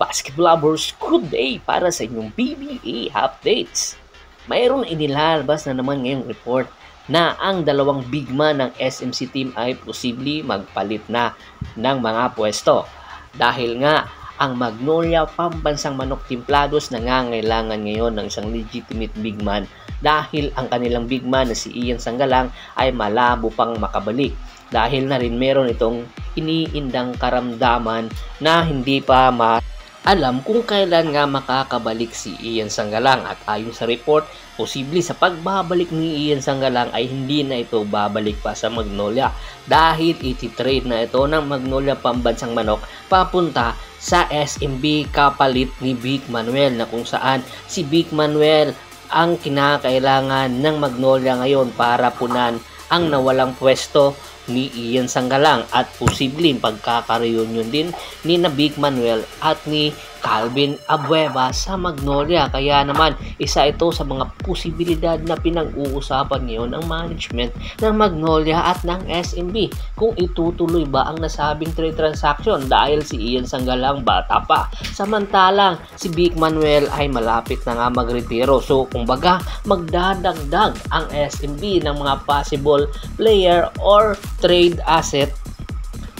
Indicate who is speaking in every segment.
Speaker 1: basketball lovers, good day para sa inyong PBA updates. Mayroon inilalabas na naman ngayong report na ang dalawang big man ng SMC team ay posibleng magpalit na ng mga pwesto. Dahil nga, ang Magnolia Pambansang Manok Timplados nangangailangan ngayon ng isang legitimate big man dahil ang kanilang big man na si Ian Sanggalang ay malabo pang makabalik dahil na rin meron itong iniindang karamdaman na hindi pa ma alam kung kailan nga makakabalik si Ian Sanggalang at ayon sa report, posible sa pagbabalik ni Ian Sanggalang ay hindi na ito babalik pa sa Magnolia. Dahil ititrade na ito ng Magnolia Pambansang Manok papunta sa SMB kapalit ni Big Manuel na kung saan si Big Manuel ang kinakailangan ng Magnolia ngayon para punan ang nawalang pwesto ni Ian Sanggalang at posibleng pagkaka-reunion din ni na Big Manuel at ni Calvin Abueva sa Magnolia. Kaya naman, isa ito sa mga posibilidad na pinag-uusapan ngayon ng management ng Magnolia at ng SMB kung itutuloy ba ang nasabing trade transaction dahil si Ian Sanggalang bata pa. Samantalang si Big Manuel ay malapit na nga magretiro. So, kumbaga, magdadagdag ang SMB ng mga possible player or trade asset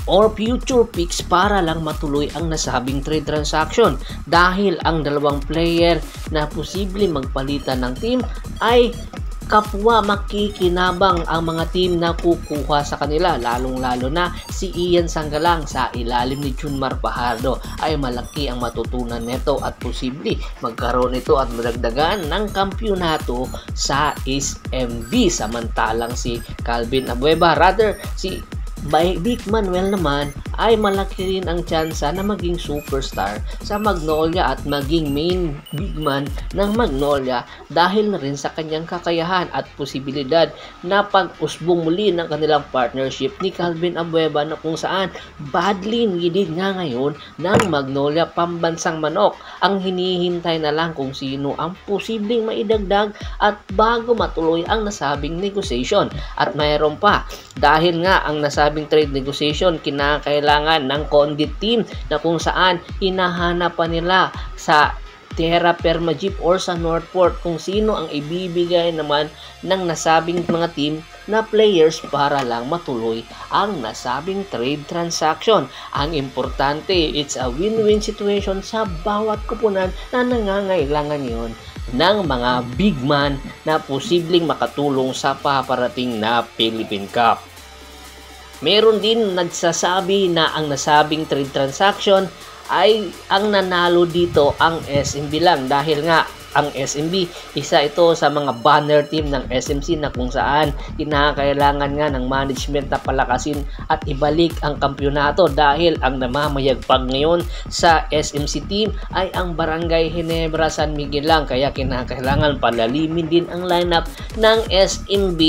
Speaker 1: or future picks para lang matuloy ang nasabing trade transaction. Dahil ang dalawang player na posible magpalitan ng team ay kapwa makikinabang ang mga team na kukuha sa kanila lalong lalo na si Ian Sanggalang sa ilalim ni Junmar Pajardo ay malaki ang matutunan nito at posible magkaroon ito at madagdagan ng kampyonato sa SMB samantalang si Calvin Abueva rather si by Big Manuel naman ay malaki rin ang tsansa na maging superstar sa Magnolia at maging main big man ng Magnolia dahil na rin sa kanyang kakayahan at posibilidad na pag-usbong muli ng kanilang partnership ni Calvin Abueva na kung saan badly needed nga ngayon ng Magnolia pambansang manok. Ang hinihintay na lang kung sino ang posibleng maidagdag at bago matuloy ang nasabing negotiation. At mayroon pa, dahil nga ang nasabing trade negotiation, kinakailangan ng condit team na kung saan hinahanap pa nila sa Terra Perma Jeep or sa Northport kung sino ang ibibigay naman ng nasabing mga team na players para lang matuloy ang nasabing trade transaction. Ang importante, it's a win-win situation sa bawat kupunan na nangangailangan yon ng mga big man na posibleng makatulong sa paparating na Philippine Cup. Meron din nagsasabi na ang nasabing trade transaction ay ang nanalo dito ang SMB lang dahil nga ang SMB. Isa ito sa mga banner team ng SMC na kung saan kinakailangan nga ng management na palakasin at ibalik ang kampyonato dahil ang namamayagpag ngayon sa SMC team ay ang Barangay Ginebra San Miguel lang kaya kinakailangan palalimin din ang lineup ng SMB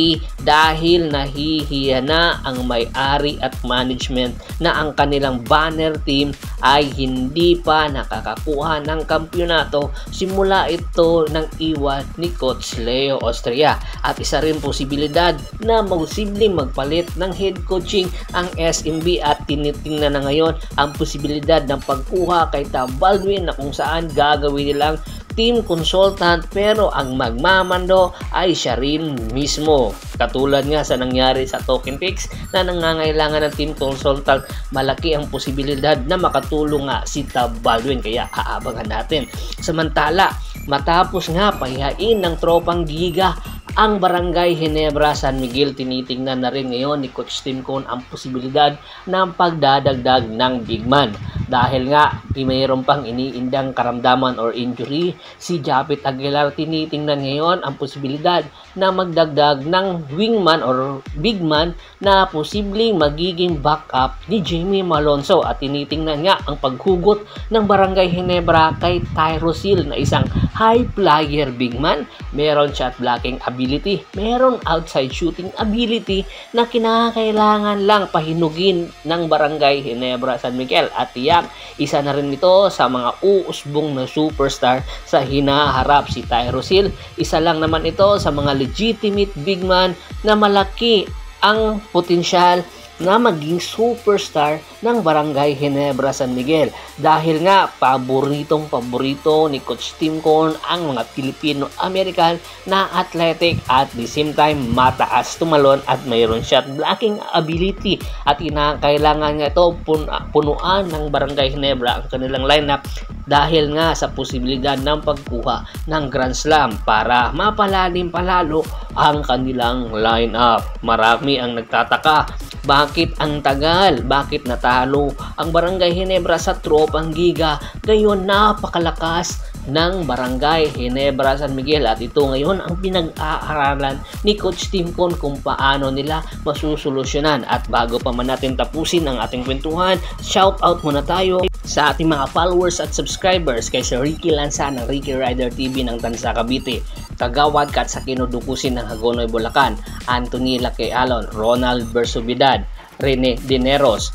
Speaker 1: dahil nahihiya na ang may-ari at management na ang kanilang banner team ay hindi pa nakakakuha ng kampyonato simula ito ito ng iwan ni Coach Leo Austria at isa rin posibilidad na posibleng magpalit ng head coaching ang SMB at tinitingnan na ngayon ang posibilidad ng pagkuha kay Tab Baldwin na kung saan gagawin nilang team consultant pero ang magmamando ay siya rin mismo. Katulad nga sa nangyari sa Token Picks na nangangailangan ng team consultant, malaki ang posibilidad na makatulong nga si Tab Baldwin kaya aabangan natin. Samantala, matapos nga pahihain ng tropang giga ang Barangay Ginebra San Miguel tinitingnan na rin ngayon ni Coach Tim Cone ang posibilidad ng pagdadagdag ng big man. Dahil nga, mayroon pang iniindang karamdaman or injury, si Japit Aguilar tinitingnan ngayon ang posibilidad na magdagdag ng wingman or big man na posibleng magiging backup ni Jamie Malonzo. At tinitingnan nga ang paghugot ng Barangay Ginebra kay Tyrosil na isang high flyer big man. Meron shot blocking ability, meron outside shooting ability na kinakailangan lang pahinugin ng Barangay Ginebra San Miguel. At tiyak Black. Isa na rin ito sa mga uusbong na superstar sa hinaharap si Tyrosil. Isa lang naman ito sa mga legitimate big man na malaki ang potensyal na maging superstar ng Barangay Ginebra San Miguel dahil nga paboritong paborito ni Coach Tim Corn ang mga Filipino-American na athletic at the same time mataas tumalon at mayroon shot blocking ability at inakailangan nga ito pun- punuan ng Barangay Ginebra ang kanilang lineup dahil nga sa posibilidad ng pagkuha ng Grand Slam para mapalalim palalo ang kanilang lineup. Marami ang nagtataka bakit ang tagal? Bakit natalo ang Barangay Hinebra sa Tropang Giga? Ngayon napakalakas ng Barangay Hinebra San Miguel. At ito ngayon ang pinag-aaralan ni Coach Timcon kung paano nila masusolusyonan. At bago pa man natin tapusin ang ating kwentuhan shout out muna tayo sa ating mga followers at subscribers kay Sir Ricky Lanza ng Ricky Rider TV ng Tansa Cavite Kagawad kat sa kinudukusin ng Hagonoy Bulacan, Anthony Lake Alon, Ronald Bersubidad, Rene Dineros,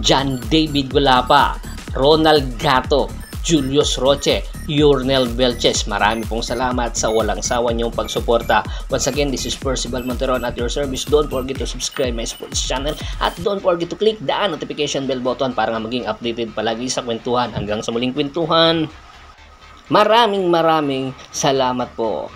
Speaker 1: John David Gulapa, Ronald Gato, Julius Roche, Yurnel Belches. Marami pong salamat sa walang sawa niyong pagsuporta. Once again, this is Percival Monteron at your service. Don't forget to subscribe my sports channel at don't forget to click the notification bell button para nga maging updated palagi sa kwentuhan. Hanggang sa muling kwentuhan. Maraming maraming salamat po.